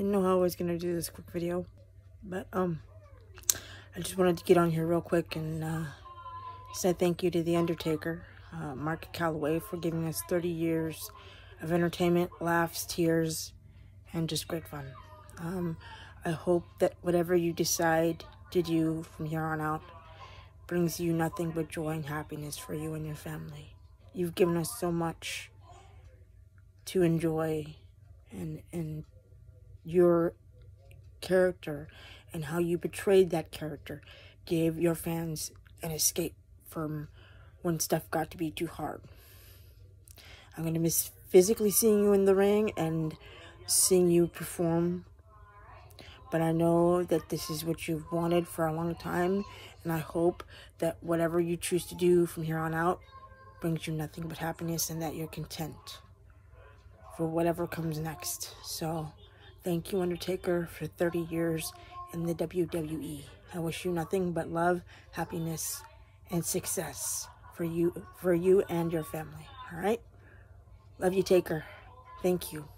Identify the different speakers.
Speaker 1: Didn't know how I was going to do this quick video. But, um, I just wanted to get on here real quick and, uh, say thank you to The Undertaker, uh, Mark Calaway, for giving us 30 years of entertainment, laughs, tears, and just great fun. Um, I hope that whatever you decide to do from here on out brings you nothing but joy and happiness for you and your family. You've given us so much to enjoy and and your character and how you betrayed that character gave your fans an escape from when stuff got to be too hard. I'm going to miss physically seeing you in the ring and seeing you perform. But I know that this is what you've wanted for a long time. And I hope that whatever you choose to do from here on out brings you nothing but happiness and that you're content for whatever comes next. So, thank you, Undertaker, for 30 years in the WWE. I wish you nothing but love, happiness, and success for you for you and your family. All right? Love you, Taker. Thank you.